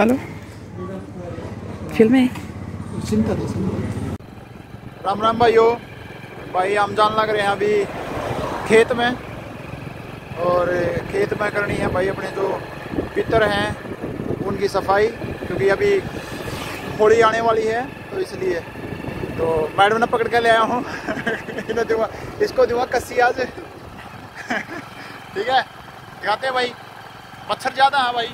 चलो फ़िल्में राम राम भाइयों। भाई हम जान लग रहे हैं अभी खेत में। और खेत में करनी है भाई अपने जो पितर हैं, उनकी सफ़ाई, क्योंकि अभी होली आने वाली है तो इसलिए तो मैडम ने पकड़ के ले आया हूँ। इन्हें दूँगा इसको दूँगा कस्सी आज। ठीक है? दिखाते हैं भाई। मच्छर ज़्यादा है भाई।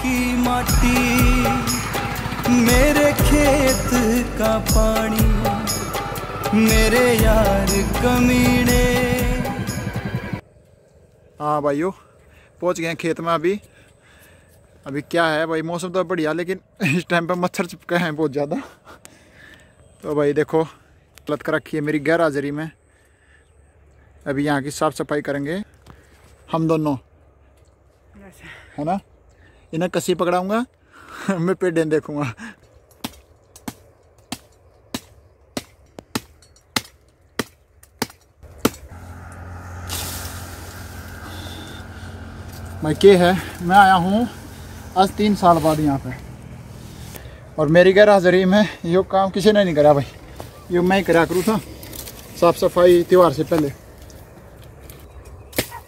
की माटी, मेरे खेत का पानी, मेरे यार कमीने। हाँ भाइयों, पहुँच गए खेत में अभी। अभी क्या है भाई, मौसम तो बढ़िया, लेकिन इस टाइम पे मच्छर चिपके हैं बहुत ज़्यादा। तो भाई देखो गलत कर रखी है मेरी गैर हाजिरी में। अभी यहाँ की साफ़ सफ़ाई करेंगे, हम दोनों। है ना? इन्हें कसी पकड़ाऊँगा। मैं पेड़े देखूँगा। मैं के है मैं आया हूँ आज तीन साल बाद यहाँ पे। और मेरी गैर हाजिरी में यो काम किसी ने नहीं करा भाई। यो मैं ही करा करूँ था साफ़ सफ़ाई त्यौहार से पहले।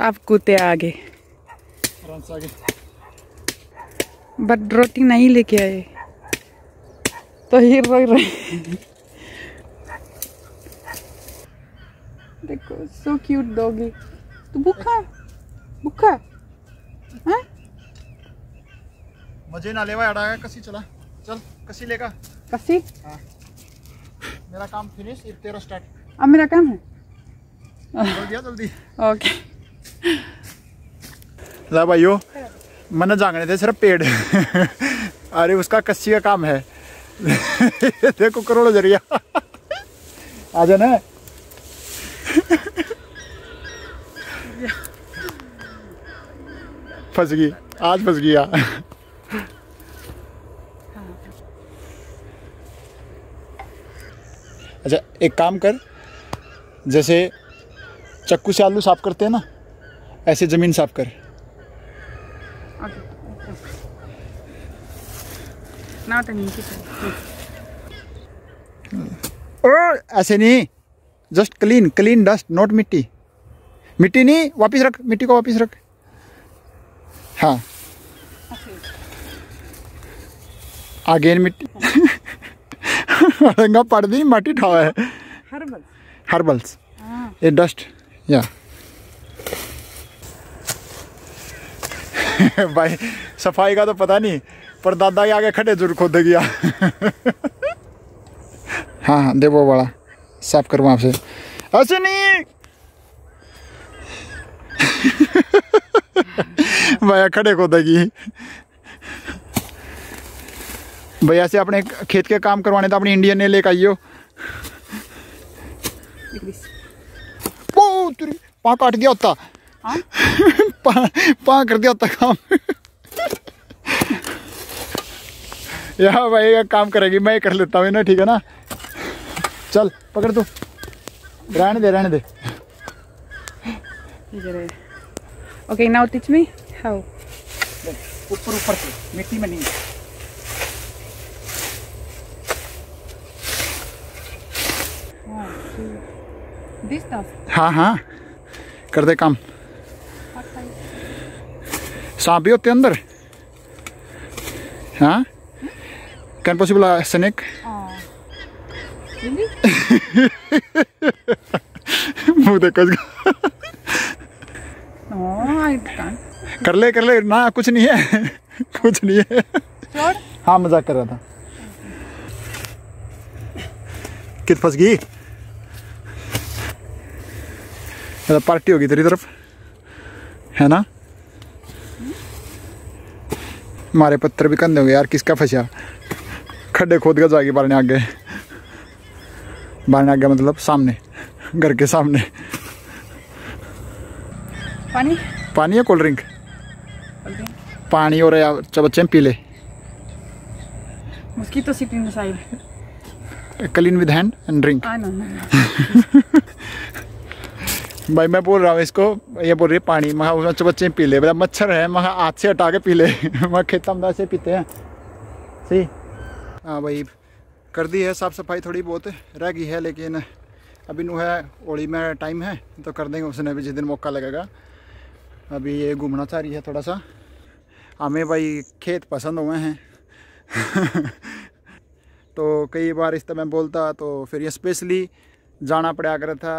आप कूदते आगे। आराम आगे। बट रोटी नहीं लेके आए। तो ही रोई रहे देखो सो क्यूट डॉगी तू भूखा? भूखा? है? मज़े ना लेवा अड़ा कसी चला। चल कसी लेगा। कसी? मेरा काम फिनिश इफ़ तेरा स्टार्ट अब मेरा काम है? जल्दी जल्दी। ओके ला भाइयों। मैंने जागने थे सिर्फ़ पेड़। अरे, उसका कस्सी का काम है। देखो, करोड़ों ज़रिया। आ जाना फंस गई। आज फंस गया अच्छा एक काम कर। जैसे चक्कू से आलू साफ़ करते हैं ना, ऐसे ज़मीन साफ़ कर। नीचे और ऐसे नहीं. Just clean clean dust not मिट्टी. मिट्टी नहीं वापस रख मिट्टी को वापस रख. हाँ. अगेन मिट्टी. रंगा पड़ दी माटी ठावा. है हर्बल हर्बल्स हाँ. ये डस्ट या भाई सफ़ाई का तो पता नहीं पर दादा के आगे खड़े ज़रूर खोद गया हाँ हाँ दे वो बड़ा साफ़ करूँ आपसे। ऐसे नहीं भैया खड़े खोदेगी भैया से अपने खेत के काम करवाने तो अपनी इंडियन ने लेकर आइयो। ओ तेरी पाँ काट दिया होता? पाँ पाँ कर दिया होता काम। यहाँ भाई ये काम करेगी मैं कर लेता हूँ ना ठीक है ना? चल पकड़ तू। रहने दे रहने दे। Okay now teach me how ऊपर ऊपर से मिट्टी में नहीं। दिस हाँ हाँ। कर दे काम। सांप भी होते अंदर? हाँ? कैन पॉसिबल स्नेक मुँह देखो can't कर ले कर ले। ना कुछ नहीं है। कुछ नहीं है। हाँ मज़ाक कर रहा था। कित फंस गई? तो पार्टी होगी तेरी तरफ़। है ना? हमारे पत्थर भी कंधे होंगे। यार किसका फंसा? खड्डे खोद कर जाएगी बारने आगे। बारने आगे मतलब सामने घर के सामने। पानी? पानी या कोल्ड ड्रिंक पानी और या बच्चे पी ले। With hand and drink ah no no, no. भाई, मैं बोल रहा हूँ, इसको ये बोल रही है पानी। मैं बच्चे बच्चे पी ले। बोला, मच्छर है मैं हाथ से हटा के पी ले। मैं खेतम में से पीते हैं। सही हाँ भाई, कर दी है, साफ़ सफ़ाई थोड़ी बहुत, रह गई है, लेकिन अभी नु है होली में टाइम है तो कर देंगे उसने भी, जिस दिन मौका लगेगा। अभी ये घूमना चाह रही है थोड़ा सा। हमें भाई, खेत पसंद हुए हैं। तो कई बार इस तरह मैं बोलता तो फिर ये स्पेशली जाना पड़ा कर था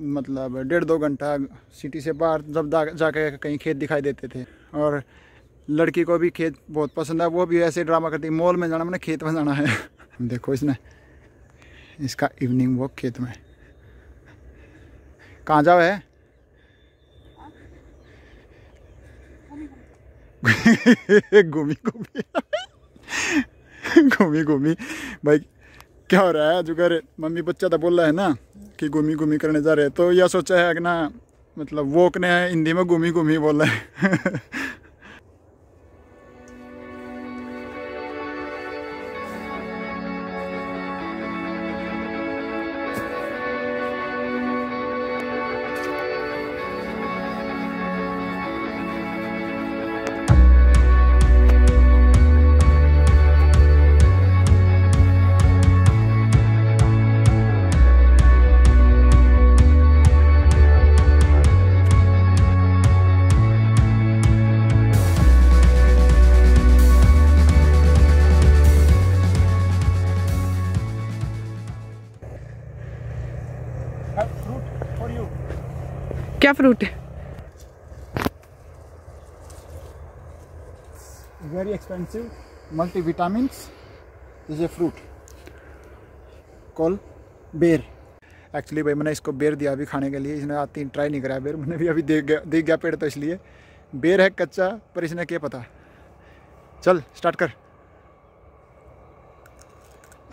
मतलब डेढ़ दो घंटा सिटी से बाहर जब जाके कहीं खेत दिखाई देते थे। और लड़की को भी खेत बहुत पसंद है, वो भी ऐसे ड्रामा करती, मॉल में जाना मैंने खेत में जाना है। देखो इसने, इसका इवनिंग वॉक खेत में। कहाँ जाओ है? घूमी घूमी घूमी घूमी भाई क्या हो रहा है? जो घर मम्मी बच्चा तो बोल रहा है ना कि घूमी घूमी करने जा रहे हैं तो यह सोचा है कि ना मतलब वो कने हिंदी में घूमी घूमी बोल रहे है। क्या फ्रूट है very expensive multivitamins is a fruit called ber actually भाई मैंने इसको बेर दिया अभी खाने के लिए। इसने आती ट्राई नहीं कराया बेर मैंने भी अभी देख गया देख गया पेड़ तो इसलिए। बेर है कच्चा पर इसने क्या पता। चल स्टार्ट कर।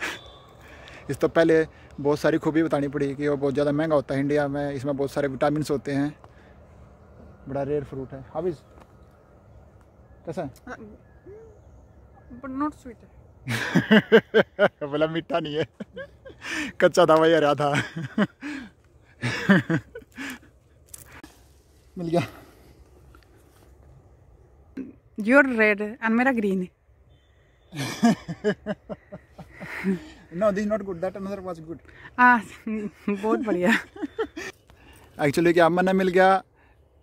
इस तो पहले बहुत सारी खूबी बतानी पड़ी कि वो बहुत ज़्यादा महँगा होता है इंडिया में। इसमें बहुत सारे विटामिन होते हैं। बड़ा रेयर फ्रूट है। इज़ कैसा है? बट नॉट स्वीट बोला मीठा नहीं है। कच्चा था वही हरा था। मिल गया। योर रेड एंड मेरा ग्रीन है। No this not good that another was good ah बहुत बढ़िया। एक्चुअली क्या मैंने मिल गया?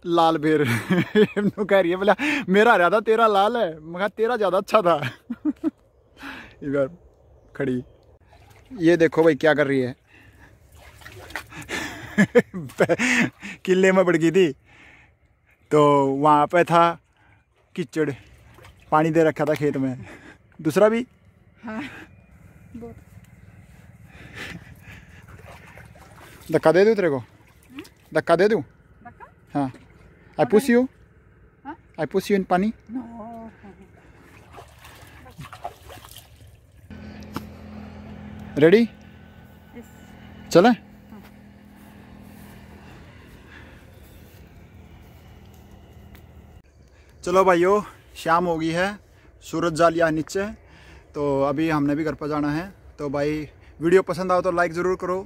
लाल बेर कह रही है बोला मेरा हरा था तेरा लाल है। मैं तेरा ज़्यादा अच्छा था। इधर खड़ी। ये देखो भाई क्या कर रही है। किले में बढ़ गई थी। तो वहाँ पे था कीचड़। पानी दे रखा था खेत में। दूसरा भी? हाँ। धक्का दे दूँ तेरे को धक्का दे दूँ हाँ I push you? I push you in pani ready चले चलो भाइयों शाम हो गई है सूरज जालिया नीचे तो अभी हमने भी घर पर जाना है। तो भाई वीडियो पसंद आओ तो लाइक ज़रूर करो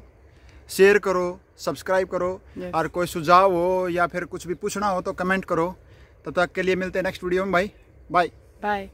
शेयर करो सब्सक्राइब करो और कोई सुझाव हो या फिर कुछ भी पूछना हो तो कमेंट करो। तब तक के लिए मिलते हैं नेक्स्ट वीडियो में भाई। Bye bye